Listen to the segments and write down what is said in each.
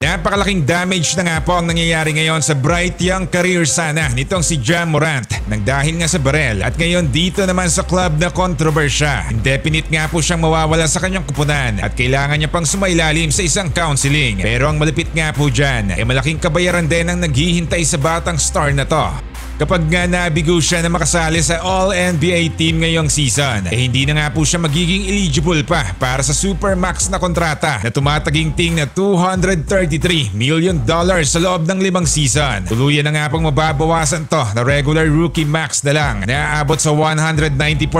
Napakalaking damage na nga po ang nangyayari ngayon sa bright young career sana nitong si Jam Morant nang dahil nga sa barel at ngayon dito naman sa club na kontrobersya. Indefinite nga po siyang mawawala sa kanyang kupunan at kailangan niya pang sumailalim sa isang counseling. Pero ang malapit nga po dyan ay malaking kabayaran din ang naghihintay sa batang star na to. Kapag nga nabigo siya na makasali sa All-NBA team ngayong season, eh hindi na nga po siya magiging eligible pa para sa Supermax na kontrata na tumataginting na 233 million dollars sa loob ng limang season. Tuluyan na nga pong mababawasan to na regular rookie max na lang na aabot sa 194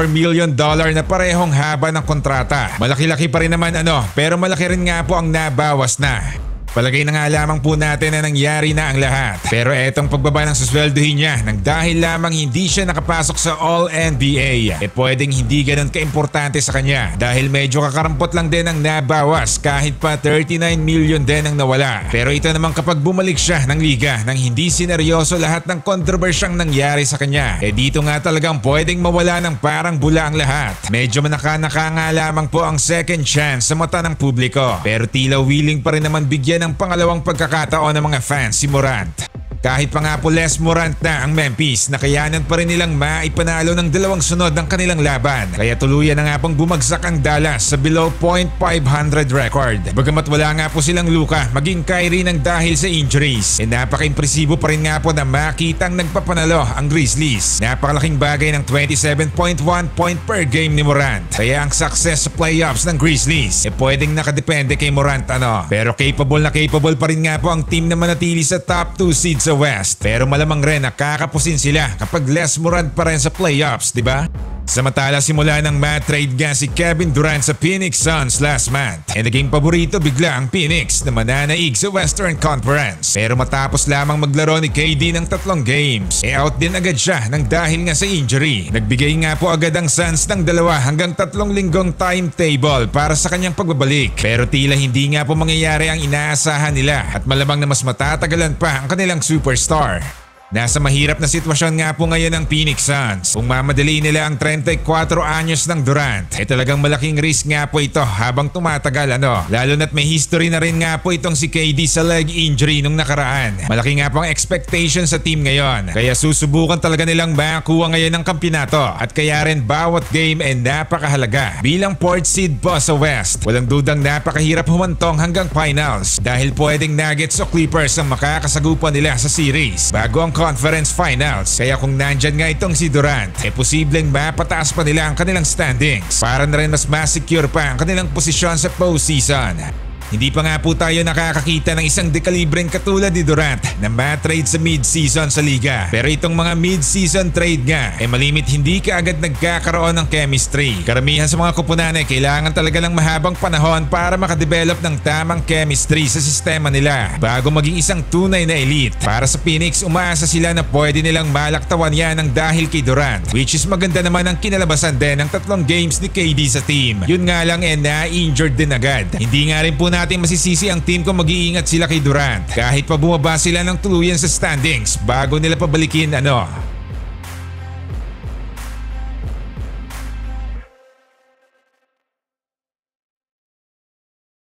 million dollar na parehong haba ng kontrata. Malaki-laki pa rin naman ano, pero malaki rin nga po ang nabawas na. Palagay na nga lamang po natin na nangyari na ang lahat. Pero etong pagbaba ng susweldohin niya nang dahil lamang hindi siya nakapasok sa All-NBA, eh pwedeng hindi ganun kaimportante sa kanya dahil medyo kakarampot lang din ang nabawas kahit pa 39 million din ang nawala. Pero ito naman kapag bumalik siya ng liga nang hindi sineryoso lahat ng kontrobersyang nangyari sa kanya, eh dito nga talagang pwedeng mawala ng parang bula ang lahat. Medyo manaka-naka nga lamang po ang second chance sa mata ng publiko. Pero tila willing pa rin naman bigyan ng pangalawang pagkakataon ng mga fans si Morant. Kahit pa nga po Les Morant na ang Memphis, nakayanan pa rin nilang maipanalo ng dalawang sunod ng kanilang laban. Kaya tuluyan na nga pong bumagsak ang Dallas sa below .500 record. Bagamat wala nga po silang luka, maging Kyrie ng dahil sa injuries. E napaka-impresibo pa rin nga po na makitang nagpapanalo ang Grizzlies. Napakalaking bagay ng 27.1 point per game ni Morant. Kaya ang success sa playoffs ng Grizzlies, e pwedeng nakadepende kay Morant ano. Pero capable na capable pa rin nga po ang team na manatili sa top 2 seeds sa West pero malamang rin nakakapusin sila kapag Les Morant pa rin sa playoffs, di ba? Samantala simula ng mat trade nga si Kevin Durant sa Phoenix Suns last month ay naging paborito bigla ang Phoenix na mananaig sa Western Conference. Pero matapos lamang maglaro ni KD ng tatlong games, e out din agad siya ng dahil nga sa injury. Nagbigay nga po agad ang Suns ng dalawa hanggang tatlong linggong timetable para sa kanyang pagbabalik. Pero tila hindi nga po mangyayari ang inaasahan nila at malamang na mas matatagalan pa ang kanilang superstar. Nasa mahirap na sitwasyon nga po ngayon ang Phoenix Suns. Kung mamadali nila ang 34 anyos ng Durant, ay talagang malaking risk nga po ito habang tumatagal ano. Lalo na't may history na rin nga po itong si KD sa leg injury nung nakaraan. Malaki nga po ang expectation sa team ngayon. Kaya susubukan talaga nilang makakuha ngayon ng kampinato at kaya rin bawat game ay napakahalaga. Bilang port seed po sa West, walang dudang napakahirap humantong hanggang finals dahil pwedeng Nuggets o Clippers ang makakasagupan nila sa series bago ang conference finals. Kaya kung nandyan nga itong si Durant, eh posibleng mapataas pa nila ang kanilang standings para na rin mas masecure pa ang kanilang posisyon sa postseason. Hindi pa nga po tayo nakakakita ng isang dekalibreng katulad ni Durant na ma-trade sa mid-season sa liga. Pero itong mga mid-season trade nga ay malimit hindi ka agad nagkakaroon ng chemistry. Karamihan sa mga kupunan ay kailangan talaga ng mahabang panahon para makadevelop ng tamang chemistry sa sistema nila bago maging isang tunay na elite. Para sa Phoenix, umaasa sila na pwede nilang malaktawan yan ng dahil kay Durant which is maganda naman ang kinalabasan din ng tatlong games ni KD sa team. Yun nga lang eh na-injured din agad. Hindi nga rin po natin masisisi ang team kung mag-iingat sila kay Durant. Kahit pa bumaba sila ng tuluyan sa standings bago nila pabalikin ano